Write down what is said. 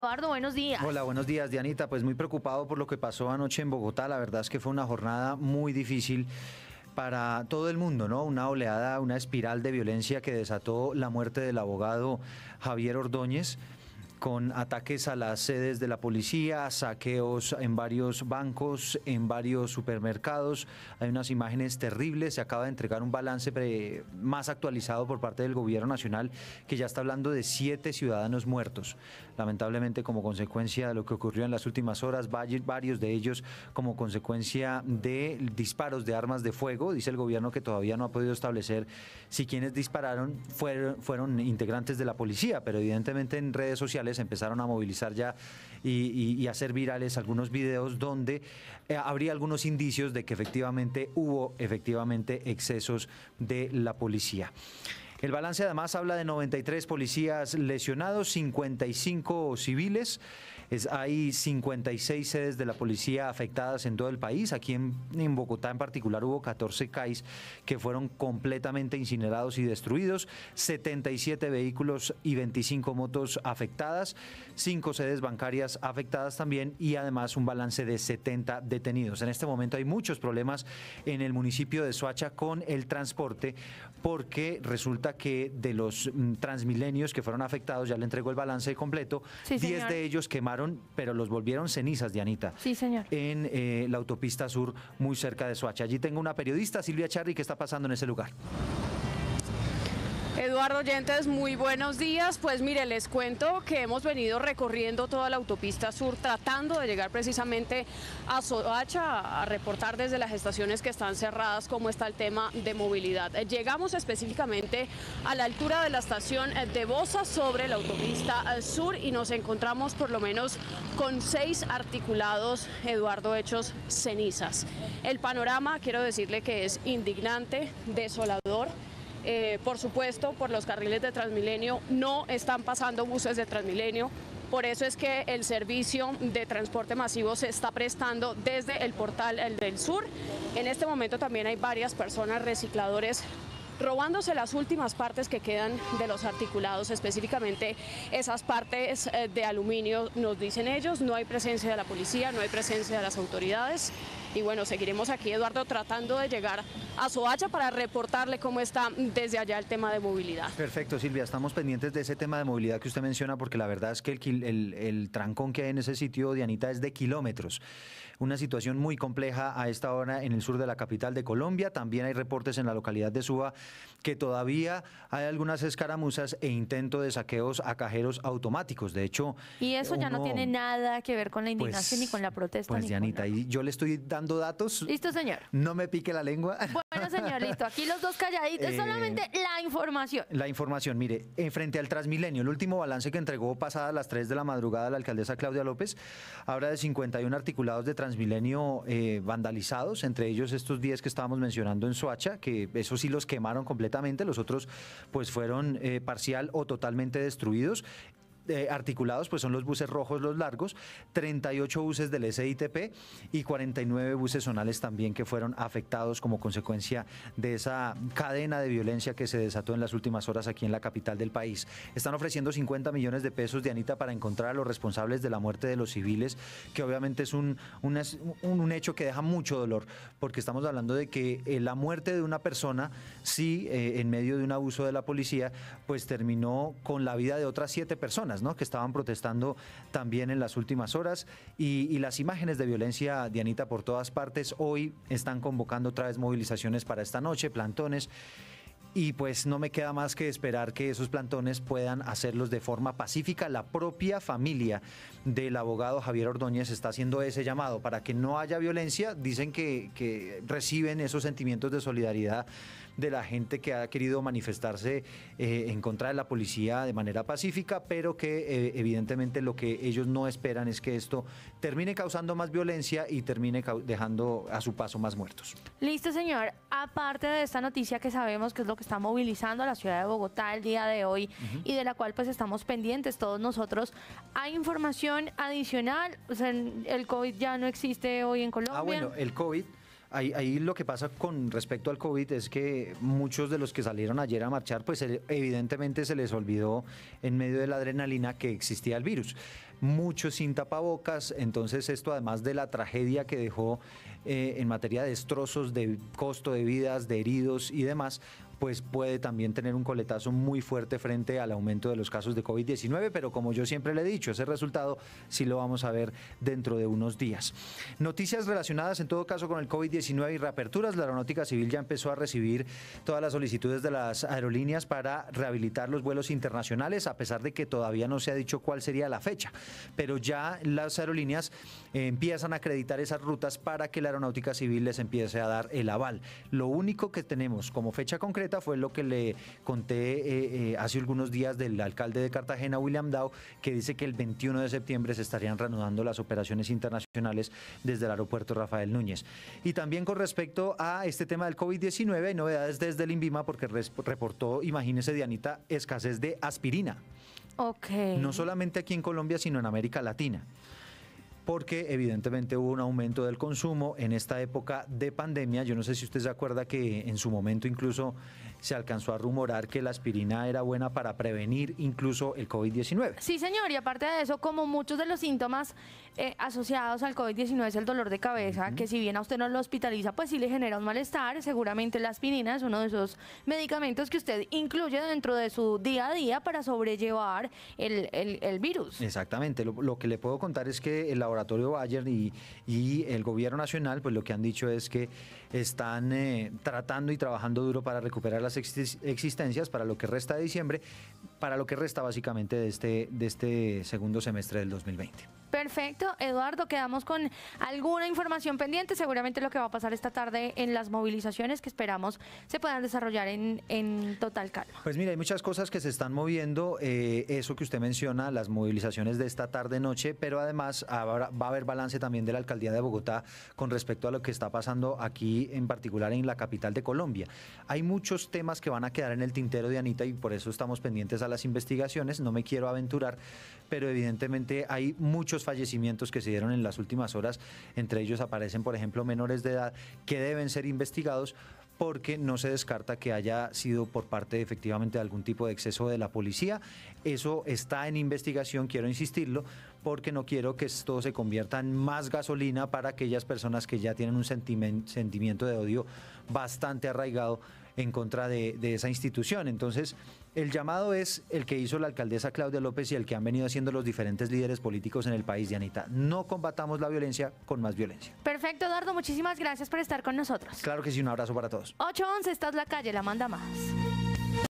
Eduardo, buenos días. Hola, buenos días, Dianita. Pues muy preocupado por lo que pasó anoche en Bogotá. La verdad es que fue una jornada muy difícil para todo el mundo, ¿no? Una oleada, una espiral de violencia que desató la muerte del abogado Javier Ordóñez con ataques a las sedes de la policía, saqueos en varios bancos, en varios supermercados. Hay unas imágenes terribles. Se acaba de entregar un balance más actualizado por parte del gobierno nacional que ya está hablando de siete ciudadanos muertos. Lamentablemente como consecuencia de lo que ocurrió en las últimas horas, varios de ellos como consecuencia de disparos de armas de fuego. Dice el gobierno que todavía no ha podido establecer si quienes dispararon fueron, fueron integrantes de la policía, pero evidentemente en redes sociales empezaron a movilizar ya y, hacer virales algunos videos donde eh, habría algunos indicios de que efectivamente hubo efectivamente excesos de la policía. El balance además habla de 93 policías lesionados, 55 civiles. Es, hay 56 sedes de la policía afectadas en todo el país. Aquí en, Bogotá en particular hubo 14 CAIs que fueron completamente incinerados y destruidos, 77 vehículos y 25 motos afectadas, 5 sedes bancarias afectadas también y además un balance de 70 detenidos. En este momento hay muchos problemas en el municipio de Soacha con el transporte porque resulta que de los mm, transmilenios que fueron afectados, ya le entregó el balance completo, 10 de ellos quemaron, pero los volvieron cenizas, Dianita. Sí, señor. En eh, la autopista sur, muy cerca de Soacha. Allí tengo una periodista, Silvia Charri, que está pasando en ese lugar. Eduardo Yentes, muy buenos días. Pues mire, les cuento que hemos venido recorriendo toda la autopista sur tratando de llegar precisamente a Soacha a reportar desde las estaciones que están cerradas cómo está el tema de movilidad. Llegamos específicamente a la altura de la estación de Bosa sobre la autopista sur y nos encontramos por lo menos con seis articulados, Eduardo, hechos cenizas. El panorama, quiero decirle que es indignante, desolador. Eh, por supuesto, por los carriles de Transmilenio no están pasando buses de Transmilenio. Por eso es que el servicio de transporte masivo se está prestando desde el portal del sur. En este momento también hay varias personas recicladores robándose las últimas partes que quedan de los articulados, específicamente esas partes eh, de aluminio, nos dicen ellos, no hay presencia de la policía, no hay presencia de las autoridades. Y bueno, seguiremos aquí, Eduardo, tratando de llegar a Soacha para reportarle cómo está desde allá el tema de movilidad. Perfecto, Silvia, estamos pendientes de ese tema de movilidad que usted menciona, porque la verdad es que el, el trancón que hay en ese sitio, Dianita, es de kilómetros. Una situación muy compleja a esta hora en el sur de la capital de Colombia. También hay reportes en la localidad de Suba que todavía hay algunas escaramuzas e intento de saqueos a cajeros automáticos. De hecho. Y eso ya no tiene nada que ver con la indignación ni con la protesta. Pues, Dianita, y yo le estoy dando datos. Listo, señor. No me pique la lengua. Bueno, señor, listo. Aquí los dos calladitos, eh, solamente la información. La información, mire, en frente al Transmilenio, el último balance que entregó pasada las 3 de la madrugada la alcaldesa Claudia López, habla de 51 articulados de Transmilenio eh, vandalizados, entre ellos estos 10 que estábamos mencionando en Soacha, que eso sí los quemaron completamente, los otros pues fueron eh, parcial o totalmente destruidos. Eh, articulados, pues son los buses rojos, los largos, 38 buses del SITP y 49 buses zonales también que fueron afectados como consecuencia de esa cadena de violencia que se desató en las últimas horas aquí en la capital del país. Están ofreciendo 50 millones de pesos de Anita para encontrar a los responsables de la muerte de los civiles, que obviamente es un, un, hecho que deja mucho dolor, porque estamos hablando de que eh, la muerte de una persona, sí, eh, en medio de un abuso de la policía, pues terminó con la vida de otras siete personas que estaban protestando también en las últimas horas. Y, las imágenes de violencia, Dianita, por todas partes, hoy están convocando otra vez movilizaciones para esta noche, plantones y pues no me queda más que esperar que esos plantones puedan hacerlos de forma pacífica. La propia familia del abogado Javier Ordóñez está haciendo ese llamado para que no haya violencia. Dicen que, reciben esos sentimientos de solidaridad de la gente que ha querido manifestarse eh, en contra de la policía de manera pacífica, pero que eh, evidentemente lo que ellos no esperan es que esto termine causando más violencia y termine dejando a su paso más muertos. Listo, señor. Aparte de esta noticia que sabemos que es lo que está movilizando a la ciudad de Bogotá el día de hoy y de la cual pues estamos pendientes todos nosotros, ¿hay información adicional? O sea, el COVID ya no existe hoy en Colombia. Ah, bueno, el COVID Ahí, lo que pasa con respecto al COVID es que muchos de los que salieron ayer a marchar, pues evidentemente se les olvidó en medio de la adrenalina que existía el virus. muchos sin tapabocas, entonces esto además de la tragedia que dejó eh, en materia de destrozos, de costo de vidas, de heridos y demás, pues puede también tener un coletazo muy fuerte frente al aumento de los casos de COVID-19, pero como yo siempre le he dicho, ese resultado sí lo vamos a ver dentro de unos días. Noticias relacionadas en todo caso con el COVID-19 y reaperturas, la Aeronáutica Civil ya empezó a recibir todas las solicitudes de las aerolíneas para rehabilitar los vuelos internacionales, a pesar de que todavía no se ha dicho cuál sería la fecha, pero ya las aerolíneas empiezan a acreditar esas rutas para que la Aeronáutica Civil les empiece a dar el aval. Lo único que tenemos como fecha concreta fue lo que le conté eh, eh, hace algunos días del alcalde de Cartagena, William Dow, que dice que el 21 de septiembre se estarían reanudando las operaciones internacionales desde el aeropuerto Rafael Núñez. Y también con respecto a este tema del COVID-19, hay novedades desde el INVIMA porque reportó, imagínese Dianita, escasez de aspirina. Ok. No solamente aquí en Colombia, sino en América Latina porque evidentemente hubo un aumento del consumo en esta época de pandemia. Yo no sé si usted se acuerda que en su momento incluso se alcanzó a rumorar que la aspirina era buena para prevenir incluso el COVID-19. Sí, señor, y aparte de eso, como muchos de los síntomas eh, asociados al COVID-19 es el dolor de cabeza, que si bien a usted no lo hospitaliza, pues sí le genera un malestar, seguramente la aspirina es uno de esos medicamentos que usted incluye dentro de su día a día para sobrellevar el, virus. Exactamente, lo, que le puedo contar es que el laboratorio Bayer y, y el gobierno nacional, pues lo que han dicho es que están eh, tratando y trabajando duro para recuperar existencias para lo que resta de diciembre, para lo que resta básicamente de este, de este segundo semestre del 2020. Perfecto, Eduardo, quedamos con alguna información pendiente, seguramente lo que va a pasar esta tarde en las movilizaciones que esperamos se puedan desarrollar en, en total calma. Pues mira, hay muchas cosas que se están moviendo, eh, eso que usted menciona, las movilizaciones de esta tarde-noche, pero además va a haber balance también de la alcaldía de Bogotá con respecto a lo que está pasando aquí, en particular en la capital de Colombia. Hay muchos temas que van a quedar en el tintero de Anita y por eso estamos pendientes las investigaciones, no me quiero aventurar, pero evidentemente hay muchos fallecimientos que se dieron en las últimas horas, entre ellos aparecen, por ejemplo, menores de edad que deben ser investigados porque no se descarta que haya sido por parte efectivamente de algún tipo de exceso de la policía. Eso está en investigación, quiero insistirlo, porque no quiero que esto se convierta en más gasolina para aquellas personas que ya tienen un sentimiento de odio bastante arraigado en contra de, de esa institución. Entonces, el llamado es el que hizo la alcaldesa Claudia López y el que han venido haciendo los diferentes líderes políticos en el país, Dianita. No combatamos la violencia con más violencia. Perfecto, Eduardo. Muchísimas gracias por estar con nosotros. Claro que sí, un abrazo para todos. 811, esta es la calle, la manda más.